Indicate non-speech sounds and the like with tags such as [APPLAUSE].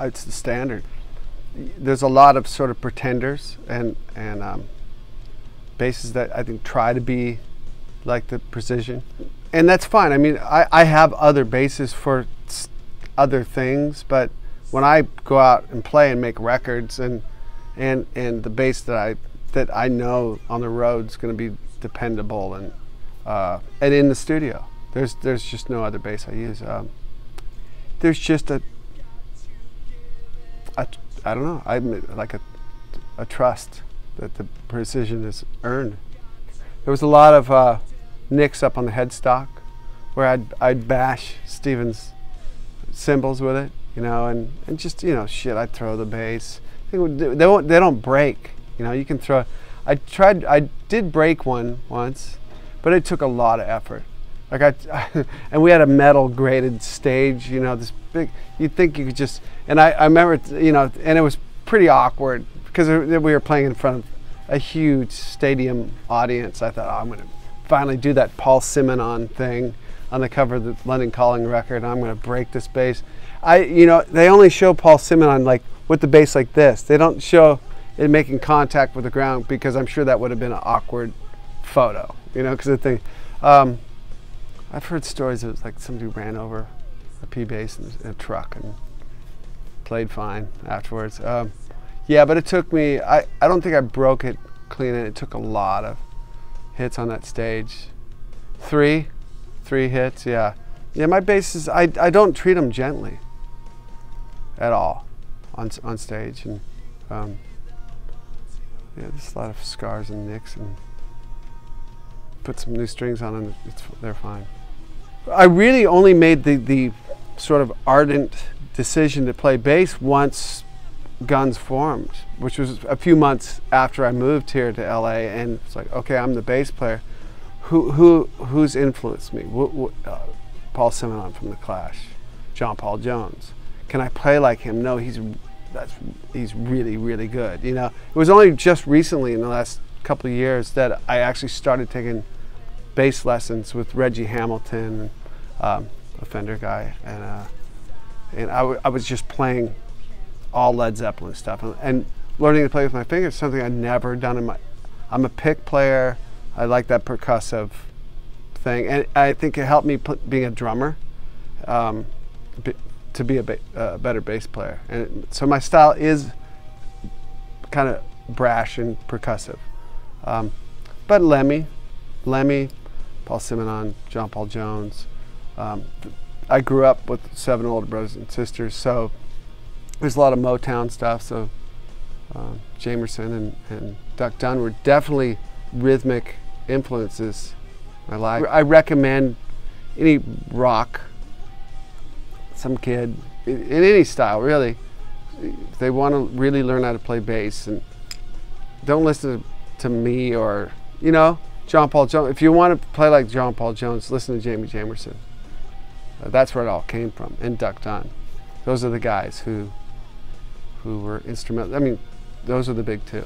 it's the standard. There's a lot of sort of pretenders and and um, that I think try to be like the precision, and that's fine. I mean, I, I have other basses for other things, but when I go out and play and make records and and and the bass that I that I know on the road is going to be dependable and uh, and in the studio, there's there's just no other bass I use. Um, there's just a, a I don't know. I'm like a a trust that the precision is earned. There was a lot of uh, nicks up on the headstock where I'd I'd bash Stevens cymbals with it, you know, and, and just you know shit. I'd throw the bass. They they don't they don't break. You know, you can throw. I tried. I did break one once, but it took a lot of effort. Like I, [LAUGHS] and we had a metal graded stage. You know, this big. You'd think you could just. And I, I remember, you know, and it was pretty awkward because we were playing in front of a huge stadium audience. I thought, oh, I'm going to finally do that Paul Simonon thing on the cover of the London Calling record. I'm going to break this bass. I, you know, they only show Paul Simonon like with the bass like this. They don't show it making contact with the ground because I'm sure that would have been an awkward photo. You know, because the thing. Um, I've heard stories of like somebody ran over a P bass in, in a truck and played fine afterwards. Um, yeah, but it took me. I, I don't think I broke it clean. It took a lot of hits on that stage. Three, three hits. Yeah, yeah. My basses. I I don't treat them gently. At all, on on stage and. Um, yeah, there's a lot of scars and nicks and put some new strings on them, they're fine. I really only made the, the sort of ardent decision to play bass once Guns formed, which was a few months after I moved here to LA, and it's like, okay, I'm the bass player. Who who who's influenced me? Uh, Paul Simonon from the Clash, John Paul Jones. Can I play like him? No, he's that's he's really really good. You know, it was only just recently in the last couple of years that I actually started taking bass lessons with Reggie Hamilton, um, a Fender guy, and uh, and I, was just playing all Led Zeppelin stuff and, and learning to play with my fingers. Something I'd never done in my. I'm a pick player. I like that percussive thing, and I think it helped me being a drummer. Um, to be a ba- uh, better bass player, and so my style is kind of brash and percussive. Um, but Lemmy, Lemmy, Paul Simonon, John Paul Jones. Um, I grew up with seven older brothers and sisters, so there's a lot of Motown stuff. So um, Jamerson and, and Duck Dunn were definitely rhythmic influences. in my life. I recommend any rock, some kid in, in any style really. If they want to really learn how to play bass and don't listen to me or you know John Paul Jones. If you want to play like John Paul Jones, listen to Jamie Jamerson. That's where it all came from, and Duck Dunn. Those are the guys who who were instrumental. I mean, those are the big two.